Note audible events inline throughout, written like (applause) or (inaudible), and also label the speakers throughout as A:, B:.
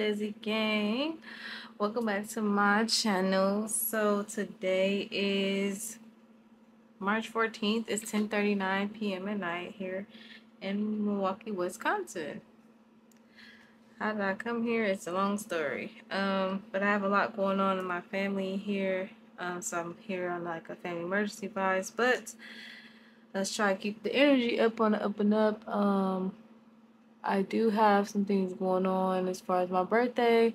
A: Desi gang. Welcome back to my channel. So today is March 14th it's 10:39 p.m. at night here in Milwaukee Wisconsin. How did I come here? It's a long story. Um but I have a lot going on in my family here. Um, so I'm here on like a family emergency vibes. But let's try to keep the energy up on the up and up. Um I do have some things going on as far as my birthday.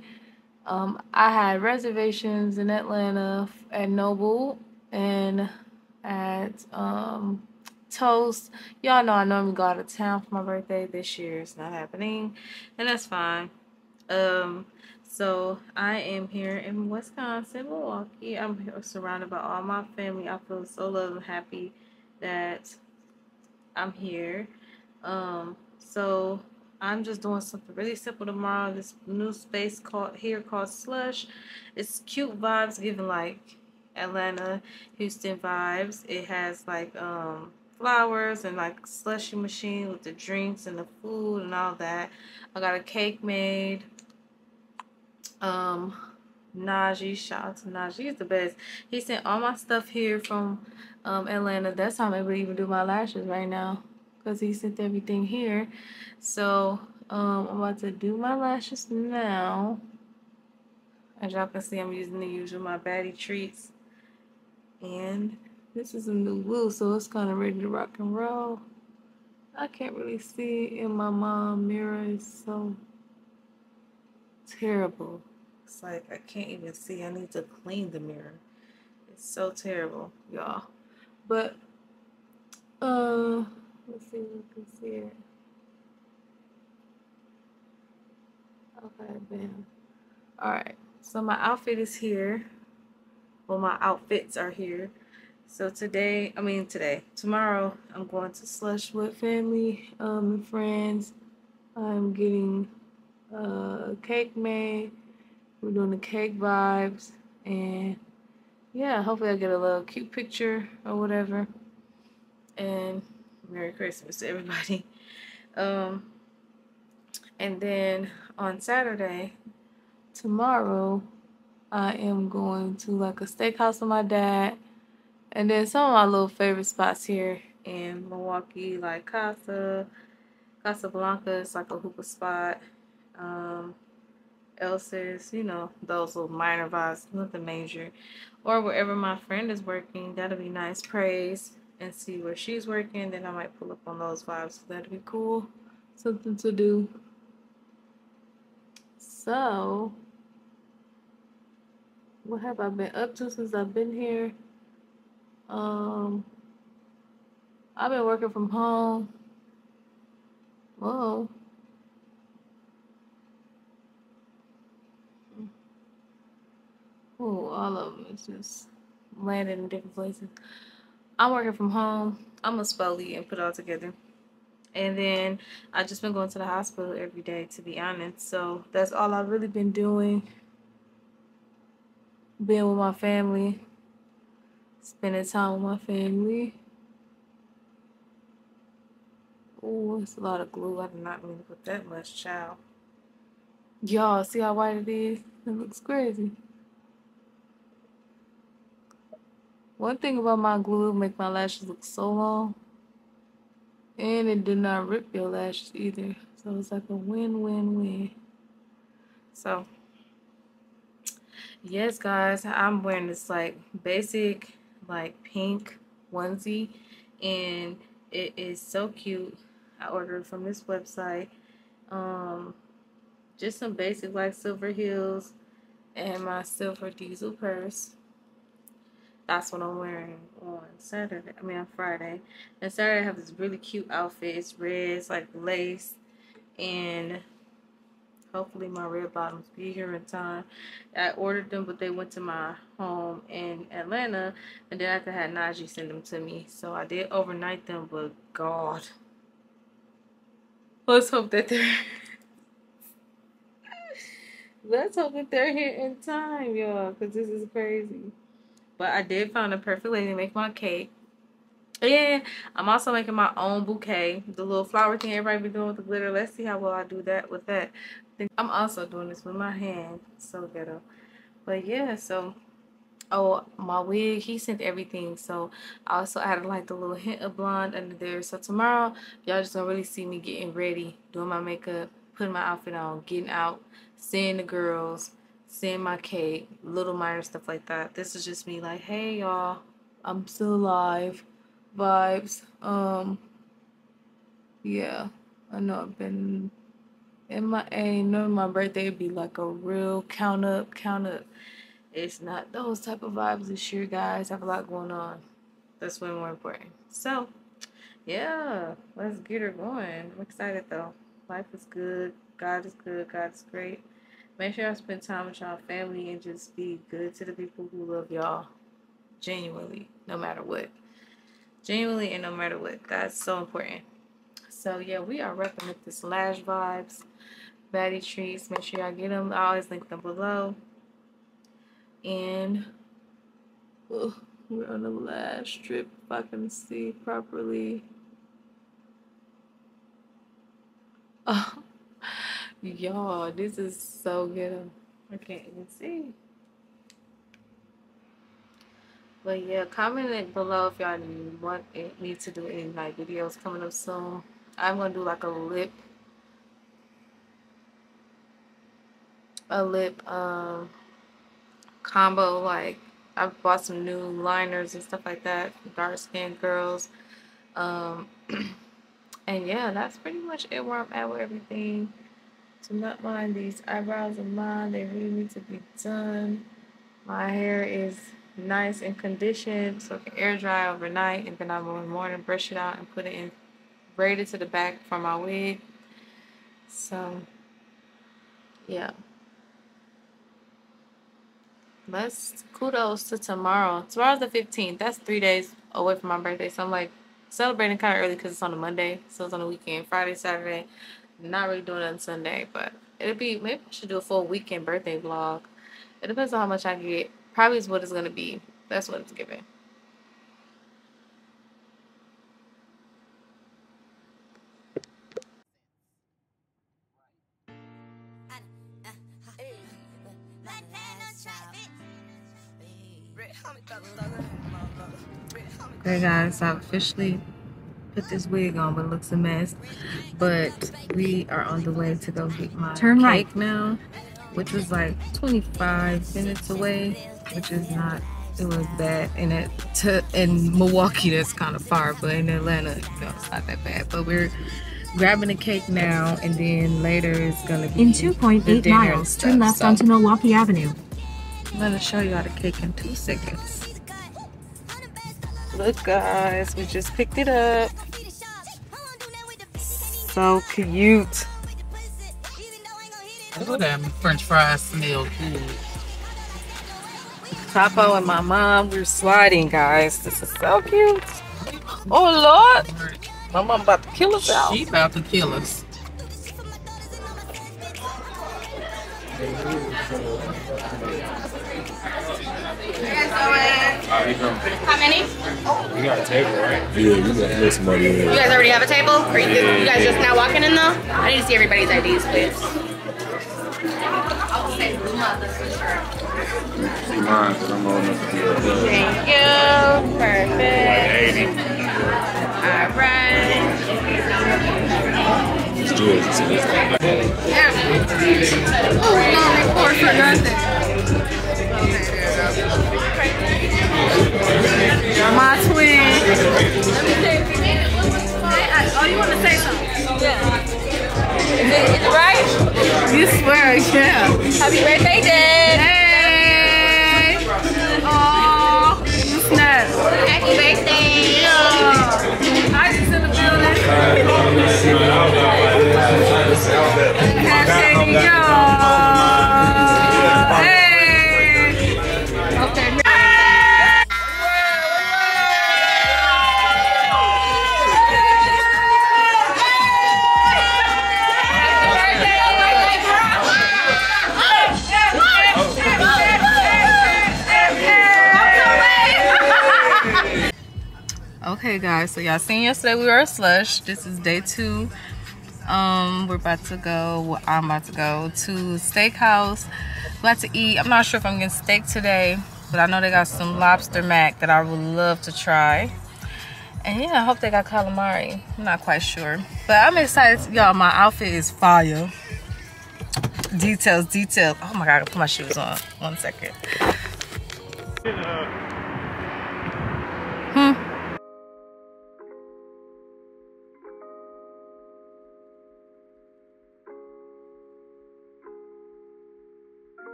A: Um, I had reservations in Atlanta at Noble and at um, Toast. Y'all know I normally go out of town for my birthday. This year it's not happening, and that's fine. Um, so I am here in Wisconsin, Milwaukee. I'm surrounded by all my family. I feel so loved and happy that I'm here. Um, so I'm just doing something really simple tomorrow. This new space called here called Slush. It's cute vibes, giving like Atlanta, Houston vibes. It has like um flowers and like slushy machine with the drinks and the food and all that. I got a cake made. Um Najee, shout out to Najee, he's the best. He sent all my stuff here from um, Atlanta. That's how I'm able to even do my lashes right now because he sent everything here. So um, I'm about to do my lashes now. As y'all can see, I'm using the usual my baddie treats. And this is a new glue, so it's kind of ready to rock and roll. I can't really see in my mom mirror. It's so terrible. It's like I can't even see. I need to clean the mirror. It's so terrible, y'all. But, uh... Let's see if we can see it. Okay, bam. Alright, so my outfit is here. Well, my outfits are here. So today, I mean today, tomorrow, I'm going to Slush with family um, and friends. I'm getting a uh, cake made. We're doing the cake vibes. And yeah, hopefully I get a little cute picture or whatever. And Merry Christmas to everybody. (laughs) Um, and then on Saturday, tomorrow, I am going to like a steakhouse with my dad. And then some of my little favorite spots here in Milwaukee, like Casa, Casablanca is like a hookah spot. Um, Elsa's, you know, those little minor vibes, nothing major. Or wherever my friend is working, that'll be nice. Praise and see where she's working. Then I might pull up on those vibes. So that'd be cool. Something to do. So, what have I been up to since I've been here? Um, I've been working from home. Whoa. Oh, all of them is just landing in different places. I'm working from home. I'm a spoli and put it all together. And then I just been going to the hospital every day to be honest. So that's all I've really been doing. Being with my family. Spending time with my family. Oh, it's a lot of glue. I did not mean to put that much, child. Y'all, see how white it is? It looks crazy. One thing about my glue make my lashes look so long. And it did not rip your lashes either. So it's like a win-win-win. So, yes, guys, I'm wearing this like basic, like pink onesie. And it is so cute. I ordered from this website. Um, just some basic like silver heels and my silver diesel purse that's what I'm wearing on Saturday. I mean on Friday. And Saturday I have this really cute outfit. It's red, it's like lace, and hopefully my red bottoms be here in time. I ordered them, but they went to my home in Atlanta, and then I have Najee send them to me. So I did overnight them, but God, let's hope that they're. (laughs) let's hope that they're here in time, y'all, because this is crazy. But I did find a perfect lady to make my cake. yeah, I'm also making my own bouquet. The little flower thing everybody be doing with the glitter. Let's see how well I do that with that. I'm also doing this with my hand. So ghetto. But yeah, so oh my wig he sent everything so I also added like the little hint of blonde under there so tomorrow y'all just gonna really see me getting ready doing my makeup putting my outfit on getting out seeing the girls seeing my cake little minor stuff like that this is just me like hey y'all I'm still alive vibes. Um, yeah, I know I've been in my a know my birthday be like a real count up, count up. It's not those type of vibes this year, guys. I have a lot going on. That's way more important. So, yeah, let's get her going. I'm excited though. Life is good. God is good. God is great. Make sure y'all spend time with y'all family and just be good to the people who love y'all genuinely, no matter what genuinely and no matter what. That's so important. So yeah, we are repping with this Lash Vibes Baddie Treats. Make sure y'all get them. I always link them below. And oh, we're on the last strip if I can see properly. Oh, y'all, this is so good. I can't even see. But yeah, comment it below if y'all want me to do any like videos coming up soon. I'm gonna do like a lip a lip um combo like I bought some new liners and stuff like that dark skinned girls um (clears throat) and yeah that's pretty much it where I'm at with everything do not mind these eyebrows of mine. They really need to be done. My hair is nice and conditioned so it can air dry overnight and then I'm in the morning brush it out and put it in braided to the back for my wig. So yeah. Let's kudos to tomorrow. Tomorrow's the 15th that's three days away from my birthday so I'm like celebrating kind of early because it's on a Monday so it's on the weekend. Friday Saturday not really doing it on Sunday but it'll be maybe I should do a full weekend birthday vlog it depends on how much I get Probably is what it's to be. That's what it's giving. Okay guys, I've officially put this wig on, but it looks a mess. But we are on the way to go get my Turn cake right. now, which was like 25 minutes away which is not it was bad. In it to in Milwaukee that's kind of far but in Atlanta you know, it's not that bad. But we're grabbing the cake now and then later it's gonna be
B: in 2.8 miles turn left so, onto Milwaukee Avenue.
A: I'm gonna show you how to cake in two seconds. Look guys we just picked it up so cute
C: Look at that french fries smell good
A: Capo and my mom, we're sliding, guys. This is so cute. Oh, Lord. My mom about to kill us out.
C: She about to kill us.
D: How many?
E: We got a table, right?
F: Yeah, you got have somebody in
D: You guys already have a table? Are you, you guys just now walking in though? I need to see everybody's IDs, please. I'll say mother for sure
E: see mine because I'm old enough up there.
D: Thank you. Perfect.
E: Like 80.
D: All right.
F: It's George. It's
D: yeah. Oh, we don't record for nothing.
A: Guys. So y'all seen yesterday we were at slush. This is day two. Um, we're about to go. Well, I'm about to go to steakhouse. About to eat. I'm not sure if I'm getting steak today, but I know they got some lobster mac that I would love to try. And yeah, I hope they got calamari. I'm not quite sure, but I'm excited. Y'all, my outfit is fire. Details, details. Oh my god, I put my shoes on. One second.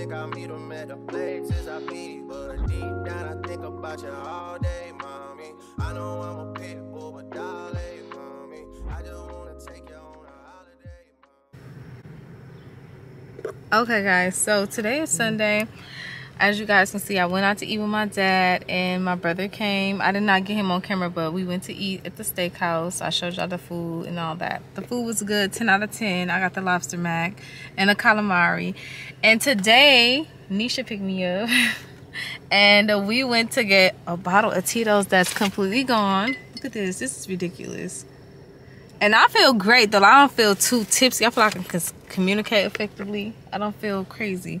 G: Think I meet them at the places I be. But deep down, I think about you all day, mommy. I know I'm a pit bull, but darling, mommy. I just wanna take you on a holiday, mommy.
A: Okay, guys, so today is Sunday. As you guys can see, I went out to eat with my dad and my brother came. I did not get him on camera, but we went to eat at the steakhouse. I showed y'all the food and all that. The food was good, 10 out of 10. I got the lobster mac and a calamari. And today, Nisha picked me up (laughs) and we went to get a bottle of Tito's that's completely gone. Look at this, this is ridiculous. And I feel great though. I don't feel too tipsy. I feel like I can communicate effectively. I don't feel crazy.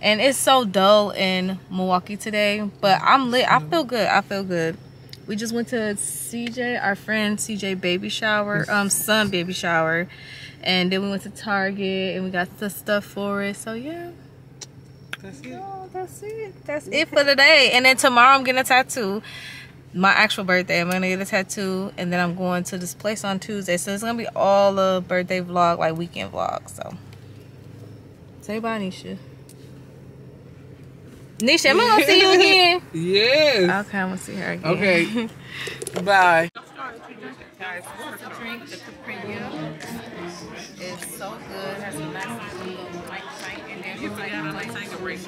A: And it's so dull in Milwaukee today. But I'm lit. I feel good. I feel good. We just went to CJ, our friend CJ baby shower, um, son baby shower. And then we went to Target and we got the stuff for it. So yeah.
C: That's it.
A: Oh, that's it. That's it for today. And then tomorrow I'm getting a tattoo my actual birthday. I'm gonna get a tattoo, and then I'm going to this place on Tuesday. So it's gonna be all a birthday vlog, like weekend vlog. So say bye, Nisha. Nisha, am I gonna see you again? (laughs)
C: Yes.
A: Okay, I'm gonna see her again.
C: Okay. (laughs) Bye.
A: Guys, this is the drink, the Capri It's so good. It has a nice little white tank in there. You forgot I take a break.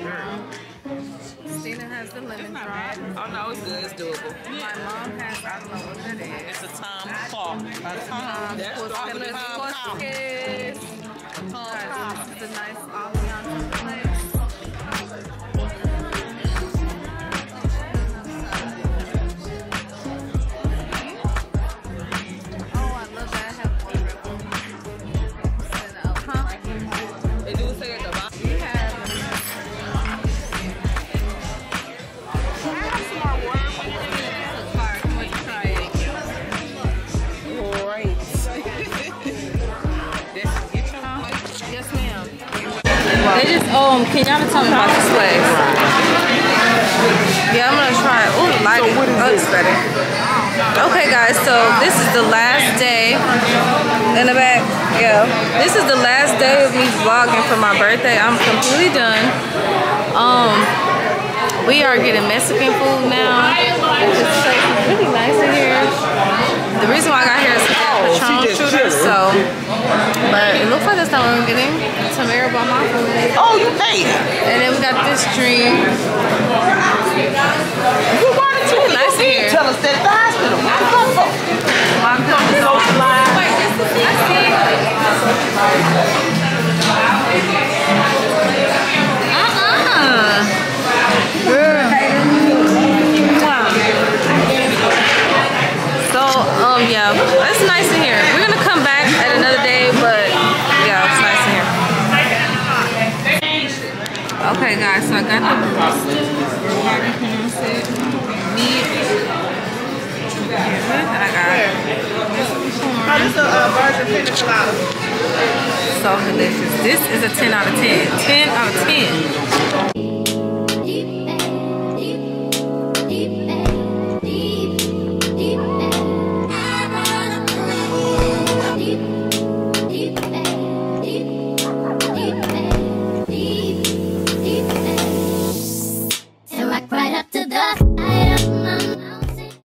A: Stina has the lemon drop.
C: Oh no, it's good. It's doable.
A: My mom has, I don't know what that is.
C: It's a Tom Clark. A Tom. That's Tom.
A: Cosqueles. Guys, This is a nice ambiance place. Um, can y'all tell me about this place? Yeah, I'm gonna try it. Ooh, the lighting. Oh, it's better. Okay, guys, so this is the last day in the back. Yeah, this is the last day of me vlogging for my birthday. I'm completely done. Um, we are getting Mexican food now. This place is really nice in here. The reason why I got here is
C: Oh, she
A: Patron
C: just
A: shooter, so. But it looks like that's not what I'm getting. Tamara bought my food.
C: Oh, you made it.
A: And then we got this drink.
C: You wanted to.
A: Nice
C: you tell us that at the hospital. What the fuck for?
A: My cup is on the line. So delicious. This is a 10 out of 10. 10 out of 10.